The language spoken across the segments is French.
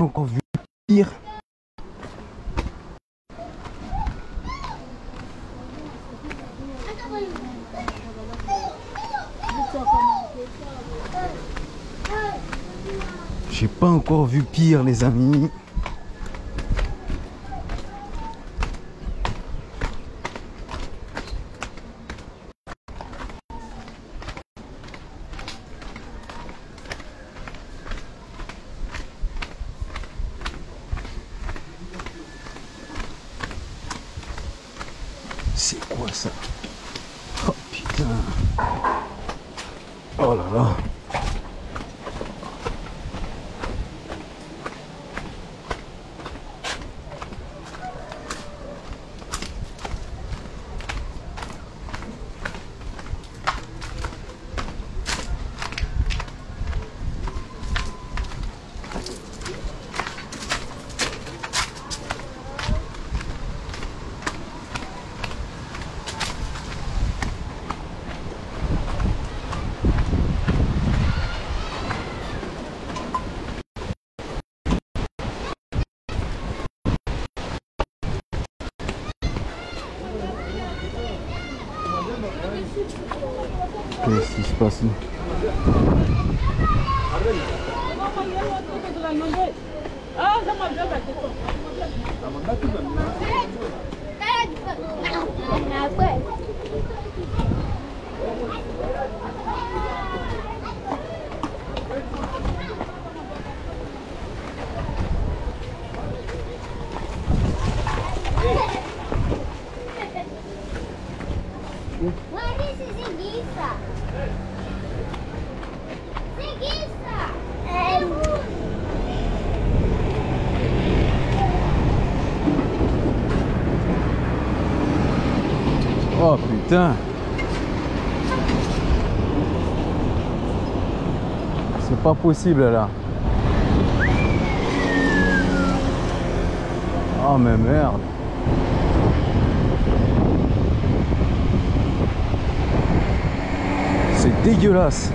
encore vu pire. J'ai pas encore vu pire les amis. C'est quoi ça? Oh putain. Oh là là Qu'est-ce qui se passe Oh putain. C'est pas possible là. Oh mais merde C'est dégueulasse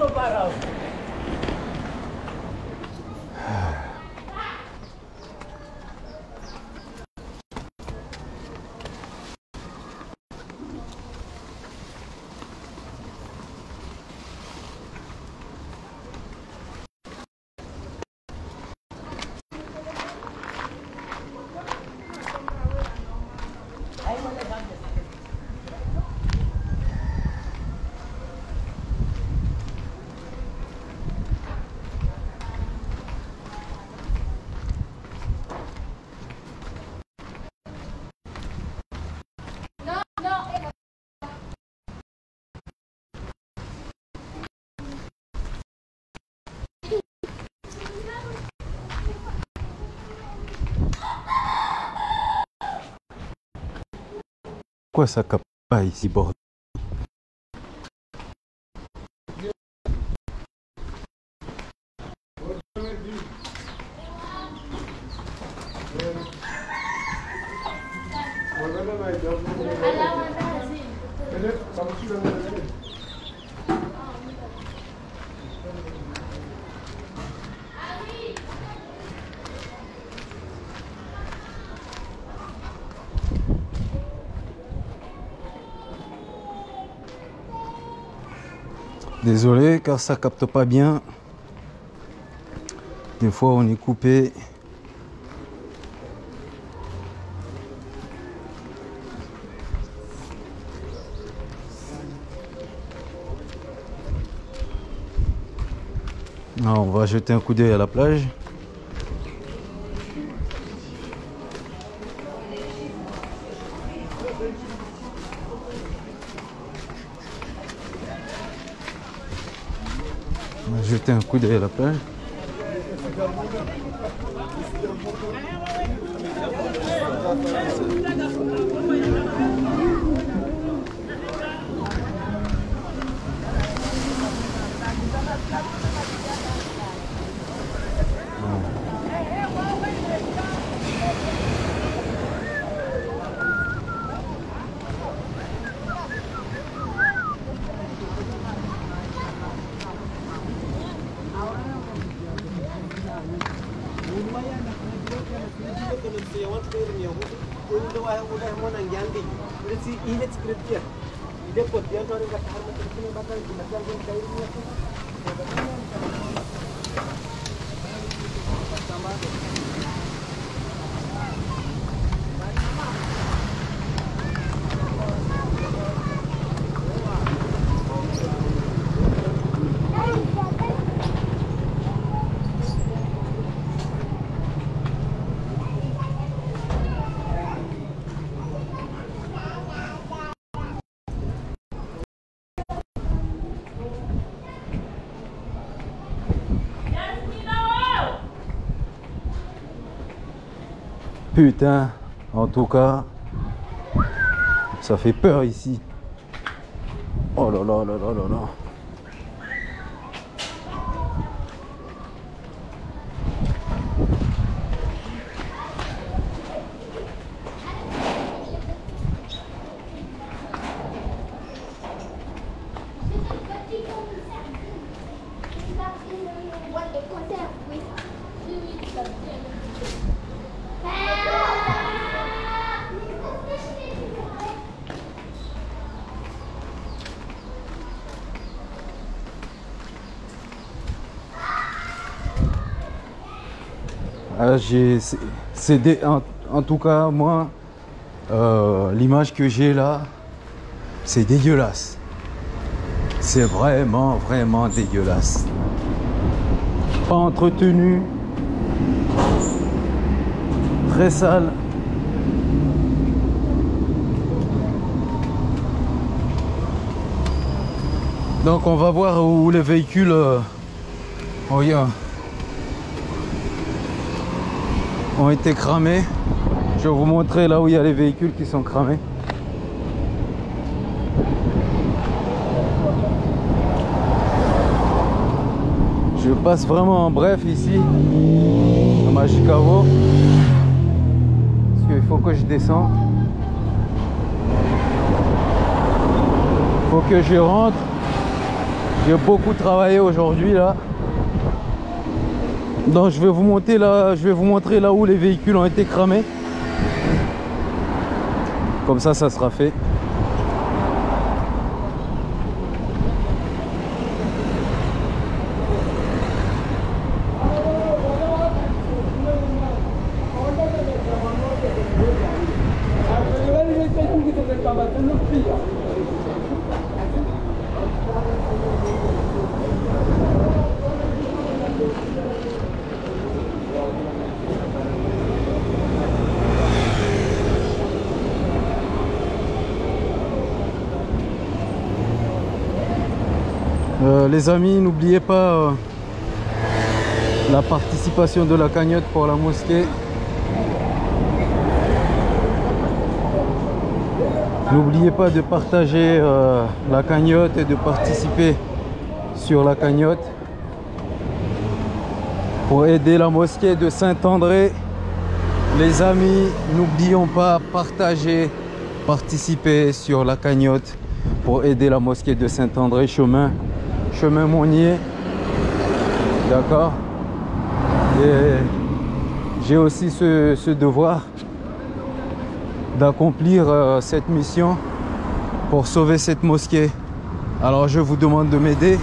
ou parado Pourquoi ça capte pas ici, bordel? Ça capte pas bien. Des fois on est coupé. Ah, on va jeter un coup d'œil à la plage. On va jeter un coup Putain, en tout cas, ça fait peur ici. Oh là là là là là là. Ah, en, en tout cas moi euh, l'image que j'ai là c'est dégueulasse. C'est vraiment vraiment dégueulasse. Pas entretenu. Très sale. Donc on va voir où les véhicules euh. Ont été cramés. Je vais vous montrer là où il y a les véhicules qui sont cramés. Je passe vraiment en bref ici, à Magicavo. Parce qu'il faut que je descende. faut que je rentre. J'ai beaucoup travaillé aujourd'hui là. Donc je vais vous je vais vous montrer là où les véhicules ont été cramés. Comme ça, ça sera fait. Euh, les amis, n'oubliez pas euh, la participation de la cagnotte pour la mosquée. N'oubliez pas de partager euh, la cagnotte et de participer sur la cagnotte pour aider la mosquée de Saint-André. Les amis, n'oublions pas partager, participer sur la cagnotte pour aider la mosquée de Saint-André, chemin, chemin Monnier. D'accord Et j'ai aussi ce, ce devoir d'accomplir euh, cette mission pour sauver cette mosquée. Alors je vous demande de m'aider.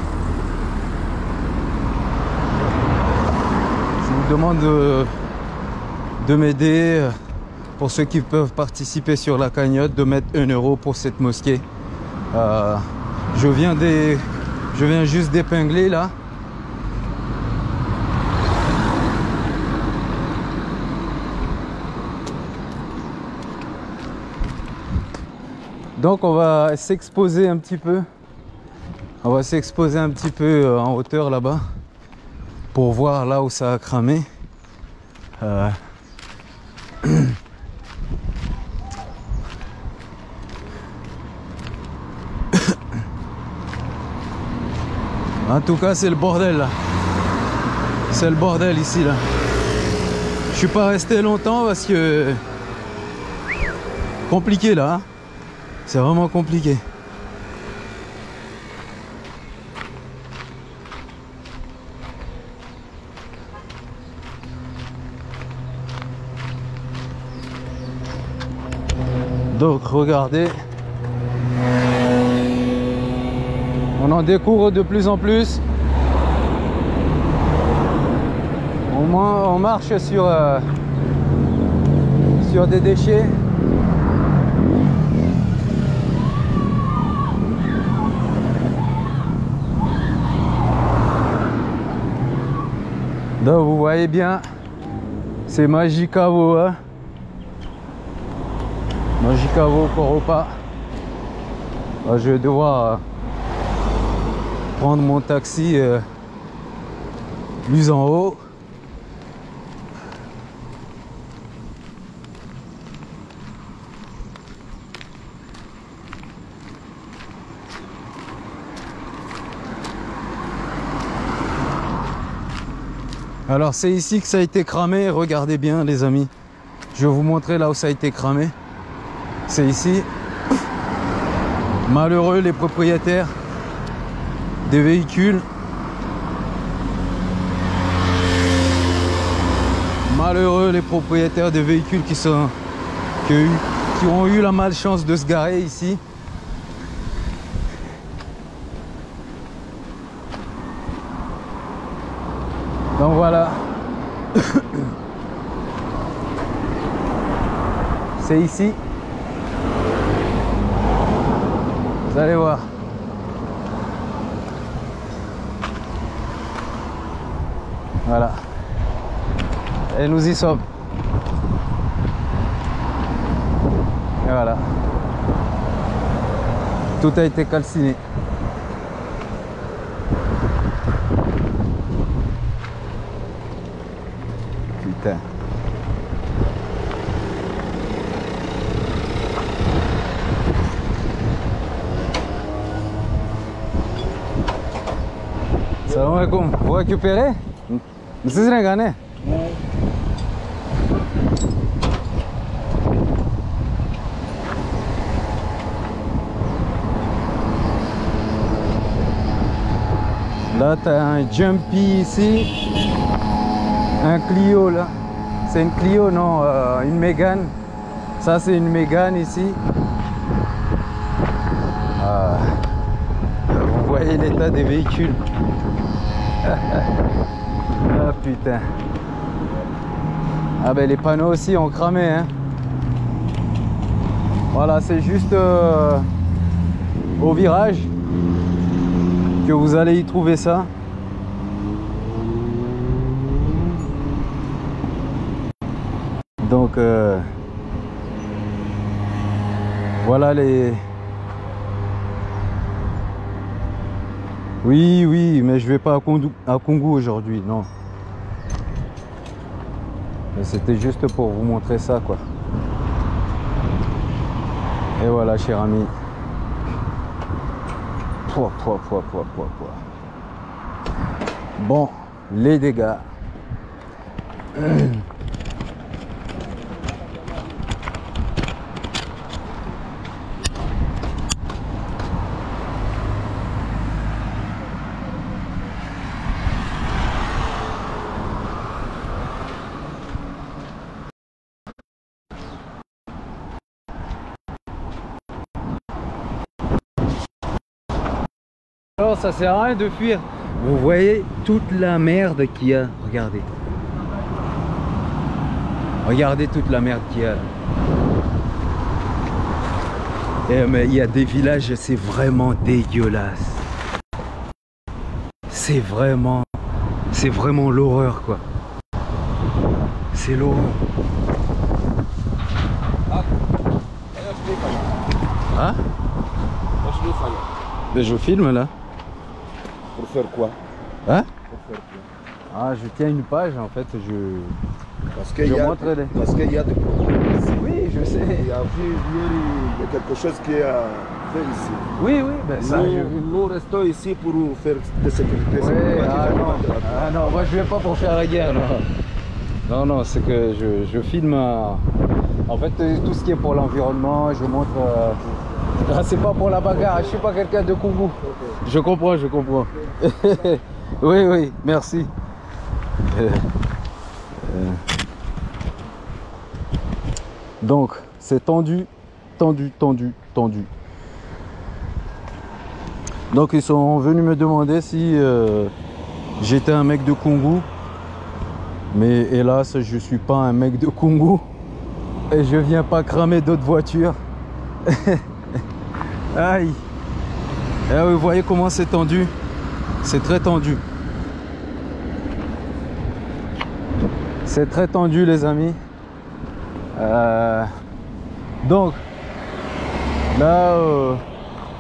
Je vous demande de, de m'aider euh, pour ceux qui peuvent participer sur la cagnotte de mettre un euro pour cette mosquée. Euh, je viens des, je viens juste d'épingler là. Donc on va s'exposer un petit peu. On va s'exposer un petit peu euh, en hauteur là-bas pour voir là où ça a cramé. Euh, En tout cas, c'est le bordel là. C'est le bordel ici là. Je suis pas resté longtemps parce que compliqué là. hein. C'est vraiment compliqué. Donc regardez. On en découvre de plus en plus. On marche sur, euh, sur des déchets. Donc vous voyez bien, c'est Magicavo. Hein? Magicavo Coropa. Je vais devoir euh, prendre mon taxi euh, plus en haut. Alors c'est ici que ça a été cramé, regardez bien les amis. Je vais vous montrer là où ça a été cramé. C'est ici. Malheureux les propriétaires des véhicules. Malheureux les propriétaires des véhicules qui, sont, ont eu la malchance de se garer ici. Donc voilà. C'est ici. Vous allez voir. Voilà. Et nous y sommes. Et voilà. Tout a été calciné. Putain. Salam alaikum. Vous récupérez Monsieur Sénégalais Là, tu as un Jumpy ici. Un Clio là. C'est une Clio, non, euh, une Mégane. Ça, c'est une Mégane ici. Ah. Vous voyez l'état des véhicules. ah putain. Ah ben les panneaux aussi ont cramé. Hein. Voilà, c'est juste euh, au virage que vous allez y trouver ça. Donc euh, voilà les. Oui, oui, mais je vais pas à Congo, aujourd'hui, non. Mais C'était juste pour vous montrer ça, quoi. Et voilà, cher ami. Pouah, pouah, pouah, pouah, pouah. Bon, les dégâts. Ça sert à rien de fuir. Vous voyez toute la merde qu'il y a. Regardez. Regardez toute la merde qu'il y a. Eh, mais il y a des villages, c'est vraiment dégueulasse. C'est vraiment, c'est vraiment l'horreur quoi. C'est l'horreur. Hein? Mais je filme là? Pour faire quoi Hein Pour faire quoi Ah, je tiens une page en fait. Je. Parce qu'il Je y, a- montre les- parce qu'il y a des problèmes ici. Oui, je sais. Il y a il y a quelque chose qui a fait ici. Oui, oui, ben ça. nous, je- nous restons ici pour faire de sécurité. C'est Ouais, pas ah non. Ah non, moi je viens pas pour faire la guerre, non. Non, non, c'est que je, je filme. euh, En fait, tout ce qui est pour l'environnement, je montre. euh, ah, c'est pas pour la bagarre, je suis pas quelqu'un de Congo. Je comprends, je comprends. oui, oui, merci. Euh, euh. Donc, c'est tendu, tendu, tendu, tendu. Donc, ils sont venus me demander si euh, j'étais un mec de Congo. Mais hélas, je suis pas un mec de Congo. Et je viens pas cramer d'autres voitures. Aïe. Et vous voyez comment c'est tendu C'est très tendu. C'est très tendu les amis. Euh, donc, là, euh,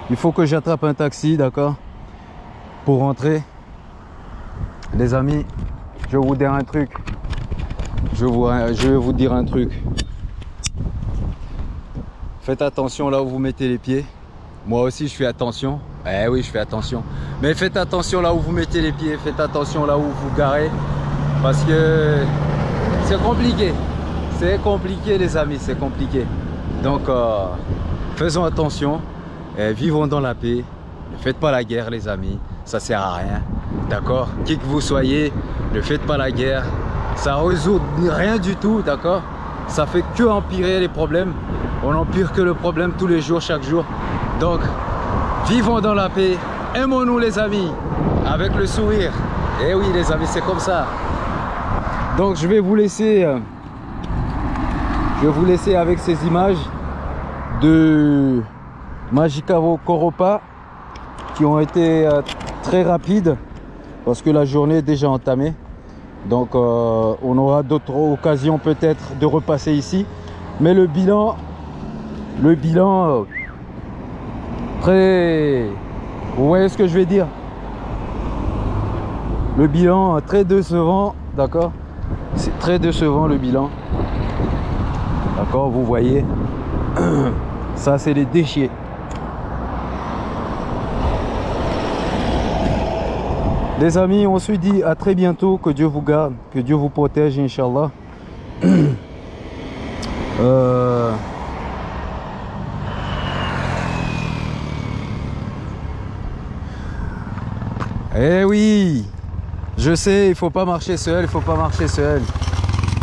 il faut que j'attrape un taxi, d'accord Pour rentrer. Les amis, je vais vous dire un truc. Vous- je vais vous dire un truc. Faites attention là où vous mettez les pieds. Moi aussi, je fais attention. Eh oui, je fais attention. Mais faites attention là où vous mettez les pieds. Faites attention là où vous garez. Parce que c'est compliqué. C'est compliqué, les amis. C'est compliqué. Donc, euh, faisons attention. Et vivons dans la paix. Ne faites pas la guerre, les amis. Ça sert à rien. D'accord? Qui que vous soyez, ne faites pas la guerre. Ça résout rien du tout, d'accord? Ça fait que empirer les problèmes. On empire que le problème tous les jours, chaque jour. Donc, vivons dans la paix. Aimons-nous, les amis, avec le sourire. Eh oui, les amis, c'est comme ça. Donc, je vais vous laisser. euh, je vais vous laisser avec ces images de Magicavo Koropa qui ont été euh, très rapides parce que la journée est déjà entamée. Donc euh, on aura d'autres occasions peut-être de repasser ici. Mais le bilan, le bilan, Vous voyez ce que je vais dire Le bilan euh, très décevant, d'accord? C'est très décevant le bilan. D'accord, vous voyez? Ça c'est les déchets. Les amis, on se dit à très bientôt. Que Dieu vous garde, que Dieu vous protège, Inch'Allah. Euh, Eh oui, je sais, il faut pas marcher seul, il faut pas marcher seul.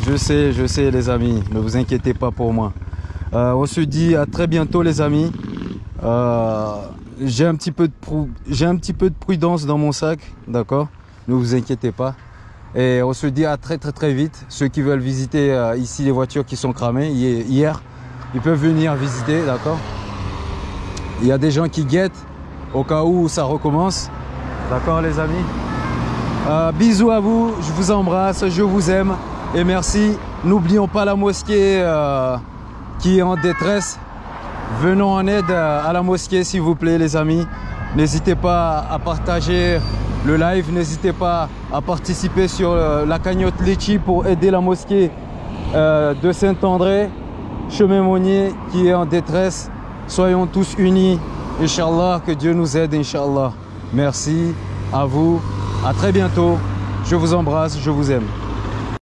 Je sais, je sais, les amis. Ne vous inquiétez pas pour moi. Euh, on se dit à très bientôt, les amis. Euh, j'ai un petit peu de prudence dans mon sac, d'accord? Ne vous inquiétez pas. Et on se dit à très très très vite. Ceux qui veulent visiter euh, ici les voitures qui sont cramées hi- hier, ils peuvent venir visiter, d'accord? Il y a des gens qui guettent au cas où ça recommence. D'accord les amis Euh, Bisous à vous, je vous embrasse, je vous aime et merci. N'oublions pas la mosquée euh, qui est en détresse. Venons en aide euh, à la mosquée s'il vous plaît les amis. N'hésitez pas à partager le live, n'hésitez pas à participer sur la cagnotte Litchi pour aider la mosquée de Saint-André, chemin Monnier qui est en détresse. Soyons tous unis. Inch'Allah, que Dieu nous aide, Inch'Allah. Merci à vous. À très bientôt. Je vous embrasse, je vous aime.